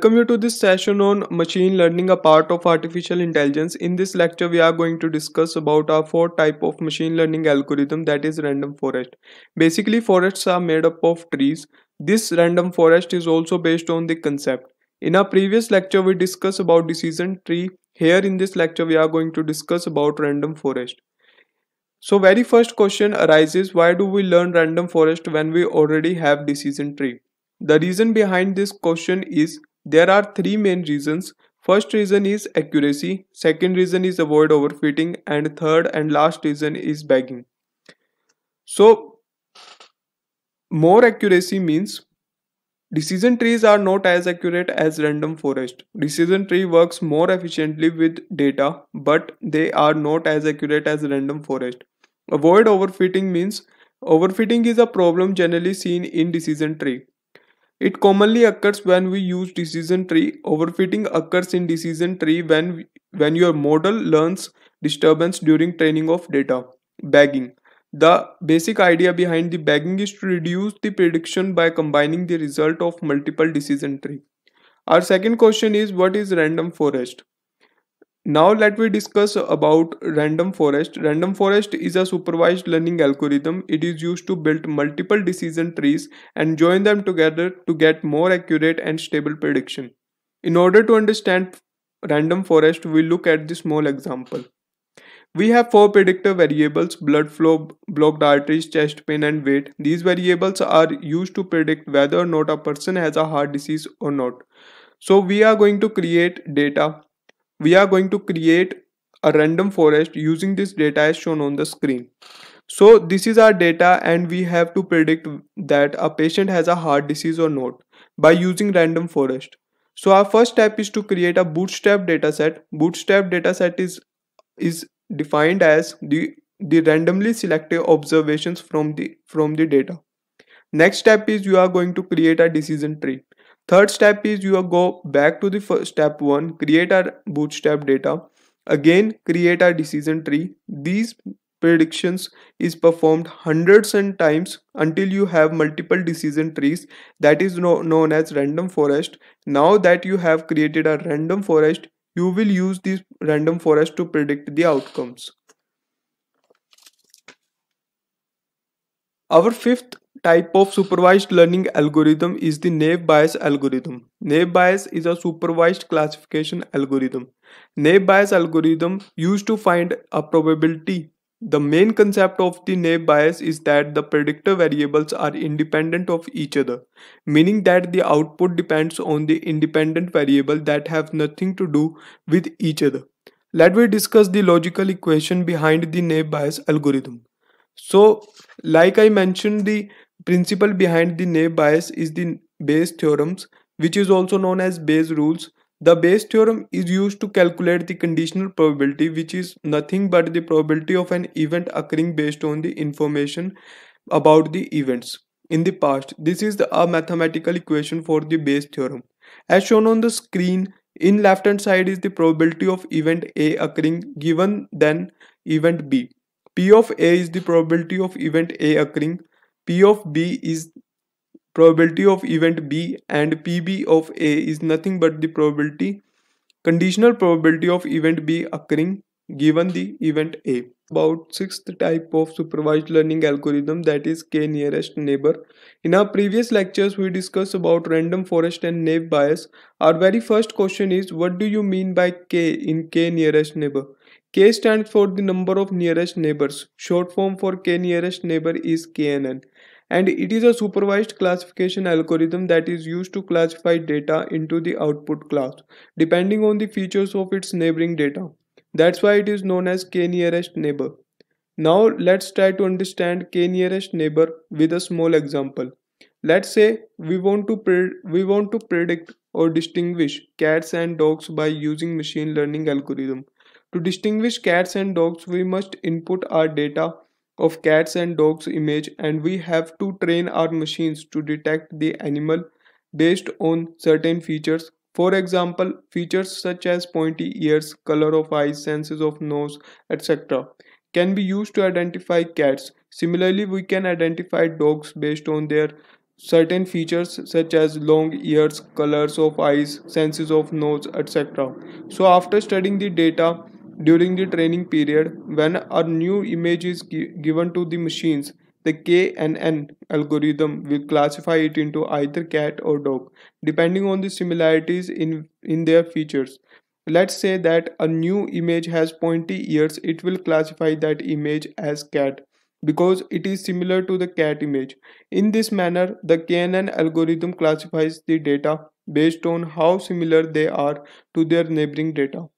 Welcome you to this session on machine learning, a part of artificial intelligence. In this lecture, we are going to discuss about our four type of machine learning algorithm that is random forest. Basically, forests are made up of trees. This random forest is also based on the concept. In our previous lecture, we discussed about decision tree. Here in this lecture, we are going to discuss about random forest. So very first question arises, why do we learn random forest when we already have decision tree? The reason behind this question is there are three main reasons. First reason is accuracy, second reason is avoid overfitting and third and last reason is bagging. So more accuracy means decision trees are not as accurate as random forest. Decision tree works more efficiently with data but they are not as accurate as random forest. Avoid overfitting means overfitting is a problem generally seen in decision tree. It commonly occurs when we use decision tree. Overfitting occurs in decision tree when, when your model learns disturbance during training of data. Bagging. The basic idea behind the bagging is to reduce the prediction by combining the result of multiple decision tree. Our second question is what is random forest? Now let me discuss about random forest. Random forest is a supervised learning algorithm. It is used to build multiple decision trees and join them together to get more accurate and stable prediction. In order to understand random forest, we look at this small example. We have four predictor variables, blood flow, blocked arteries, chest pain and weight. These variables are used to predict whether or not a person has a heart disease or not. So we are going to create data we are going to create a random forest using this data as shown on the screen. So this is our data and we have to predict that a patient has a heart disease or not by using random forest. So our first step is to create a bootstrap dataset. Bootstrap dataset is is defined as the the randomly selected observations from the from the data. Next step is you are going to create a decision tree. Third step is you go back to the first step one, create our bootstrap data. Again, create our decision tree. These predictions is performed hundreds and times until you have multiple decision trees that is no, known as random forest. Now that you have created a random forest, you will use this random forest to predict the outcomes. Our fifth type of supervised learning algorithm is the naive Bayes algorithm. Naive Bayes is a supervised classification algorithm. Naive Bayes algorithm used to find a probability. The main concept of the naive Bayes is that the predictor variables are independent of each other, meaning that the output depends on the independent variable that have nothing to do with each other. Let me discuss the logical equation behind the naive Bayes algorithm. So, like I mentioned, the principle behind the naive Bayes is the Bayes theorems, which is also known as Bayes rules. The Bayes theorem is used to calculate the conditional probability, which is nothing but the probability of an event occurring based on the information about the events in the past. This is the, a mathematical equation for the Bayes theorem. As shown on the screen, in left hand side is the probability of event A occurring given then event B. P of A is the probability of event A occurring P of B is probability of event B and PB of A is nothing but the probability conditional probability of event B occurring given the event A. About sixth type of supervised learning algorithm that is k nearest neighbor. In our previous lectures we discussed about random forest and naive Bayes. Our very first question is what do you mean by k in k nearest neighbor? K stands for the number of nearest neighbors. Short form for k nearest neighbor is KNN and it is a supervised classification algorithm that is used to classify data into the output class depending on the features of its neighboring data. That's why it is known as k-nearest neighbor. Now let's try to understand k-nearest neighbor with a small example. Let's say we want to we want to predict or distinguish cats and dogs by using machine learning algorithm. To distinguish cats and dogs, we must input our data of cats and dogs image and we have to train our machines to detect the animal based on certain features for example features such as pointy ears color of eyes senses of nose etc can be used to identify cats similarly we can identify dogs based on their certain features such as long ears, colors of eyes, senses of nose, etc. So after studying the data during the training period, when a new image is gi- given to the machines, the KNN algorithm will classify it into either cat or dog, depending on the similarities in, in their features. Let's say that a new image has pointy ears, it will classify that image as cat because it is similar to the cat image. In this manner, the KNN algorithm classifies the data based on how similar they are to their neighboring data.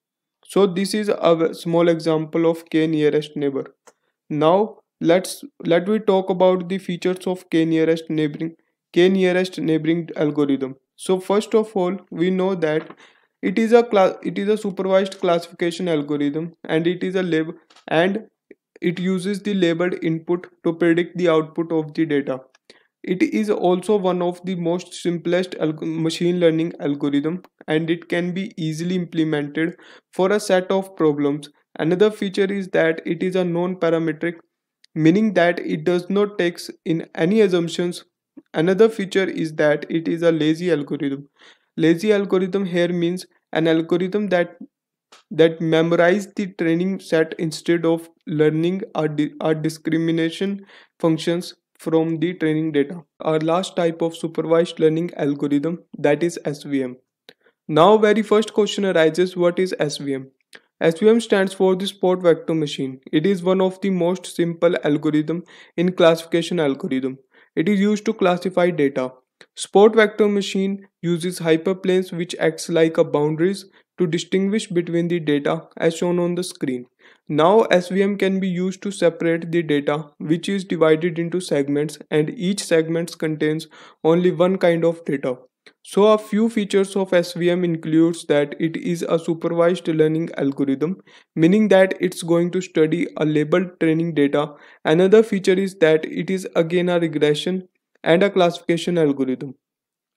So this is a small example of k nearest neighbor. Now let's let we talk about the features of k nearest neighboring k nearest neighboring algorithm. So first of all, we know that it is a class it is a supervised classification algorithm and it is a lab and it uses the labeled input to predict the output of the data. It is also one of the most simplest machine learning algorithm and it can be easily implemented for a set of problems. Another feature is that it is a non-parametric meaning that it does not take in any assumptions. Another feature is that it is a lazy algorithm. Lazy algorithm here means an algorithm that that memorize the training set instead of learning or, di- or discrimination functions from the training data. Our last type of supervised learning algorithm that is SVM. Now very first question arises what is SVM? SVM stands for the support vector machine. It is one of the most simple algorithm in classification algorithm. It is used to classify data. Support vector machine uses hyperplanes which acts like a boundaries to distinguish between the data as shown on the screen. Now SVM can be used to separate the data which is divided into segments and each segment contains only one kind of data. So a few features of SVM includes that it is a supervised learning algorithm, meaning that it's going to study a labeled training data. Another feature is that it is again a regression and a classification algorithm.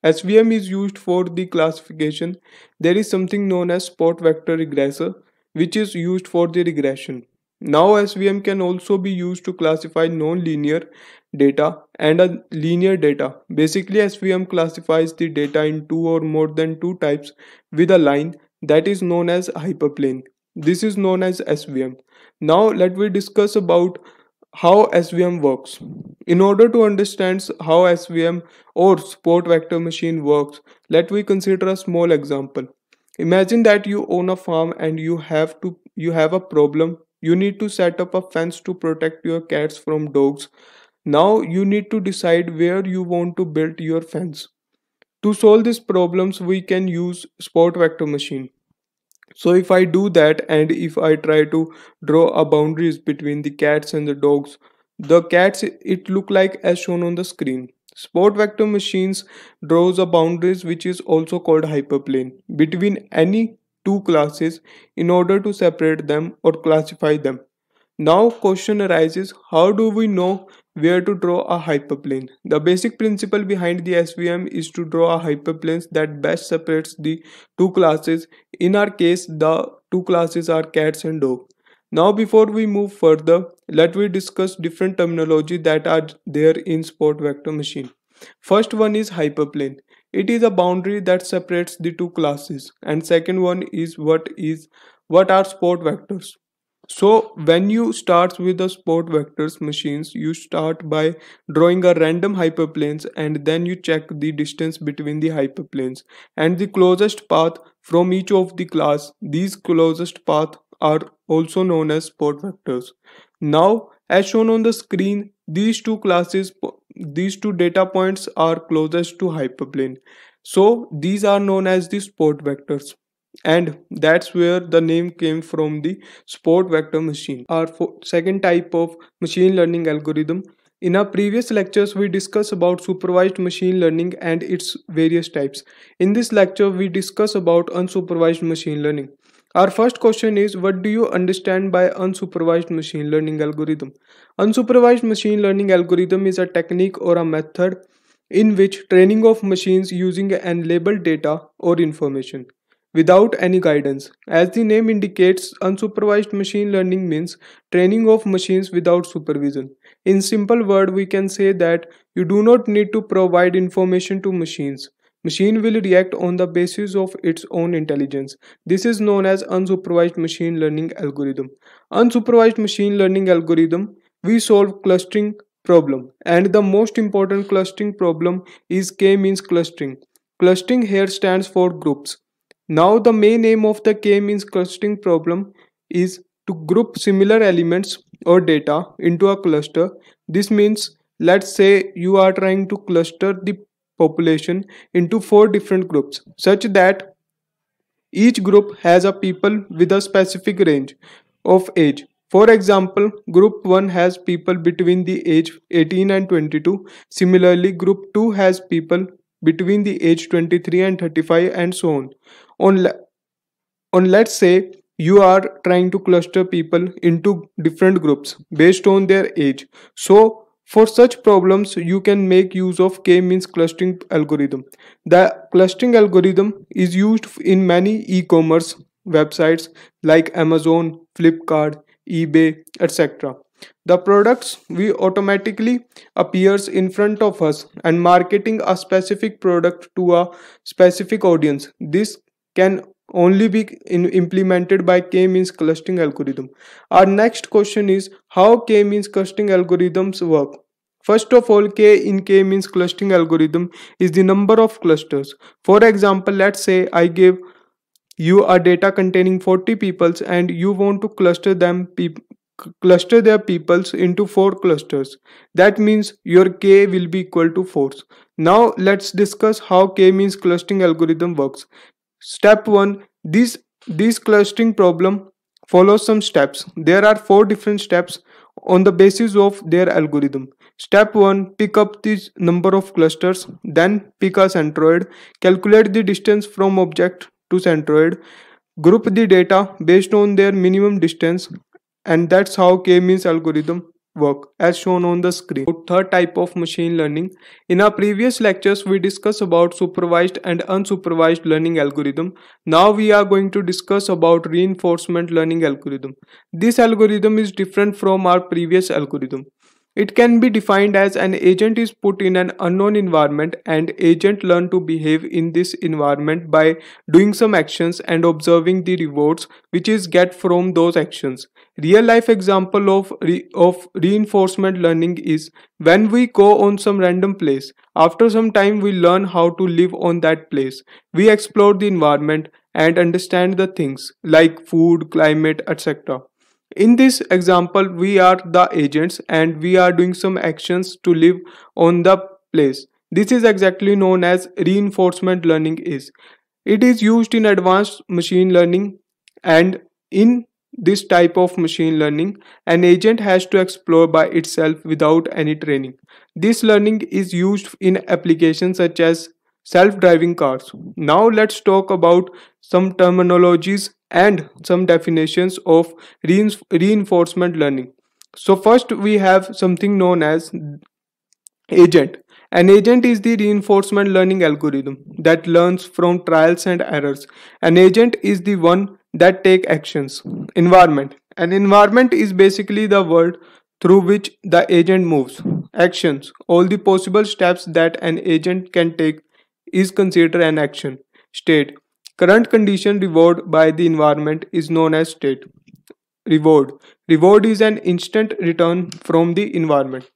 SVM is used for the classification. There is something known as support vector regressor, which is used for the regression. Now SVM can also be used to classify non-linear data and a linear data. Basically SVM classifies the data in two or more than two types with a line that is known as hyperplane. This is known as SVM. Now let we discuss about how SVM works. In order to understand how SVM or support vector machine works, let we consider a small example. Imagine that you own a farm and you have to you have a problem. You need to set up a fence to protect your cats from dogs. Now you need to decide where you want to build your fence. To solve these problems, we can use support vector machine so if i do that and if i try to draw a boundaries between the cats and the dogs the cats it look like as shown on the screen support vector machines draws a boundaries which is also called hyperplane between any two classes in order to separate them or classify them now question arises how do we know where to draw a hyperplane? The basic principle behind the SVM is to draw a hyperplane that best separates the two classes. In our case the two classes are cats and dog. Now before we move further let we discuss different terminology that are there in support vector machine. First one is hyperplane. It is a boundary that separates the two classes and second one is what is what are support vectors so when you start with the support vectors machines, you start by drawing a random hyperplanes and then you check the distance between the hyperplanes and the closest path from each of the class. These closest path are also known as support vectors. Now as shown on the screen, these two classes, these two data points are closest to hyperplane. So these are known as the support vectors. And that's where the name came from the support vector machine. Our second type of machine learning algorithm. In our previous lectures we discussed about supervised machine learning and its various types. In this lecture we discuss about unsupervised machine learning our first question is what do you understand by unsupervised machine learning algorithm unsupervised machine learning algorithm is a technique or a method in which training of machines using unlabeled data or information without any guidance. As the name indicates, unsupervised machine learning means training of machines without supervision. In simple word, we can say that you do not need to provide information to machines. Machine will react on the basis of its own intelligence. This is known as unsupervised machine learning algorithm. Unsupervised machine learning algorithm, we solve clustering problem and the most important clustering problem is k-means clustering. Clustering here stands for groups. Now the main aim of the k-means clustering problem is to group similar elements or data into a cluster. This means let's say you are trying to cluster the population into four different groups such that each group has a people with a specific range of age. For example, group 1 has people between the age 18 and 22. Similarly, group 2 has people between the age 23 and 35 and so on on on let's say you are trying to cluster people into different groups based on their age so for such problems you can make use of k-means clustering algorithm. The clustering algorithm is used in many e-commerce websites like amazon flipkart ebay etc the products we automatically appears in front of us and marketing a specific product to a specific audience. This can only be implemented by k-means clustering algorithm. Our next question is how k-means clustering algorithms work. First of all, k in k-means clustering algorithm is the number of clusters. For example, let's say I give you a data containing 40 peoples and you want to cluster them cluster their peoples into four clusters that means your k will be equal to 4 now let's discuss how k-means clustering algorithm works Step 1 this this clustering problem follows some steps. There are four different steps on the basis of their algorithm. Step 1 pick up the number of clusters then pick a centroid calculate the distance from object to centroid group the data based on their minimum distance and that's how k-means algorithm work as shown on the screen. Third type of machine learning. In our previous lectures we discussed about supervised and unsupervised learning algorithm. Now we are going to discuss about reinforcement learning algorithm. This algorithm is different from our previous algorithm. It can be defined as an agent is put in an unknown environment and agent learn to behave in this environment by doing some actions and observing the rewards which is get from those actions. Real life example of, re of reinforcement learning is when we go on some random place. After some time we learn how to live on that place. We explore the environment and understand the things like food, climate, etc. In this example, we are the agents and we are doing some actions to live on the place. This is exactly known as reinforcement learning is. It is used in advanced machine learning and in this type of machine learning, an agent has to explore by itself without any training. This learning is used in applications such as self-driving cars. Now let's talk about some terminologies and some definitions of reinforcement learning. So first we have something known as agent. An agent is the reinforcement learning algorithm that learns from trials and errors. An agent is the one that take actions. Environment. An environment is basically the world through which the agent moves. Actions. All the possible steps that an agent can take is considered an action. State. Current condition reward by the environment is known as state. Reward. Reward is an instant return from the environment.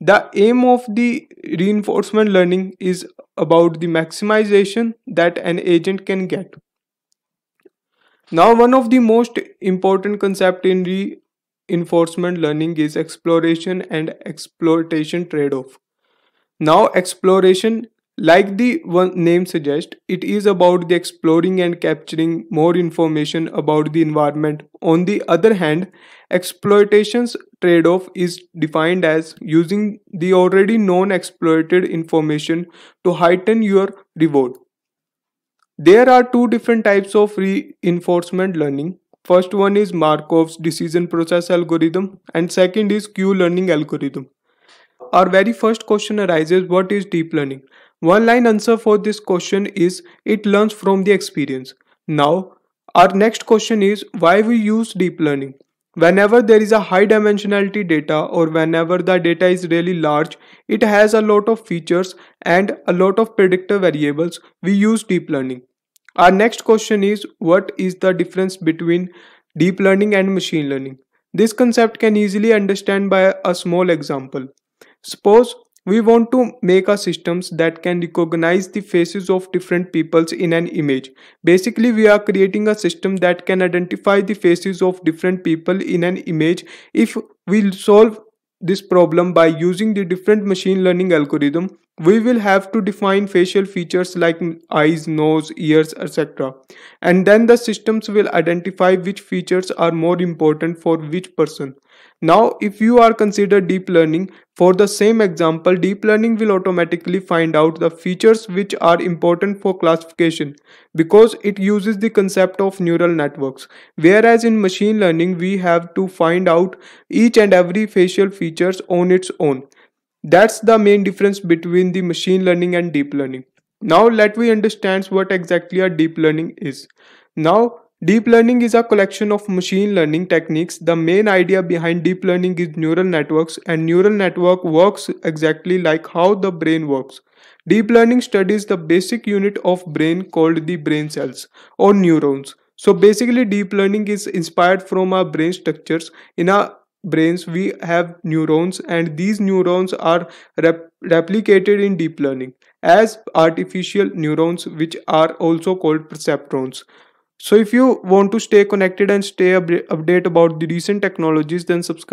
The aim of the reinforcement learning is about the maximization that an agent can get. Now, one of the most important concept in reinforcement learning is exploration and exploitation trade-off. Now, exploration like the name suggests, it is about the exploring and capturing more information about the environment. On the other hand, exploitation's trade-off is defined as using the already known exploited information to heighten your reward. There are two different types of reinforcement learning. First one is Markov's decision process algorithm and second is Q-learning algorithm. Our very first question arises what is deep learning? One line answer for this question is it learns from the experience. Now, our next question is why we use deep learning. Whenever there is a high dimensionality data or whenever the data is really large, it has a lot of features and a lot of predictor variables, we use deep learning. Our next question is what is the difference between deep learning and machine learning? This concept can easily understand by a small example. Suppose we want to make a systems that can recognize the faces of different peoples in an image. Basically, we are creating a system that can identify the faces of different people in an image. If we solve this problem by using the different machine learning algorithm, we will have to define facial features like eyes, nose, ears, etc. And then the systems will identify which features are more important for which person. Now, if you are considered deep learning, for the same example, deep learning will automatically find out the features which are important for classification because it uses the concept of neural networks. Whereas in machine learning, we have to find out each and every facial features on its own. That's the main difference between the machine learning and deep learning. Now let we understand what exactly a deep learning is. Now Deep learning is a collection of machine learning techniques. The main idea behind deep learning is neural networks and neural network works exactly like how the brain works. Deep learning studies the basic unit of brain called the brain cells or neurons. So basically deep learning is inspired from our brain structures. In our brains we have neurons and these neurons are rep replicated in deep learning as artificial neurons which are also called perceptrons. So if you want to stay connected and stay up update about the recent technologies, then subscribe.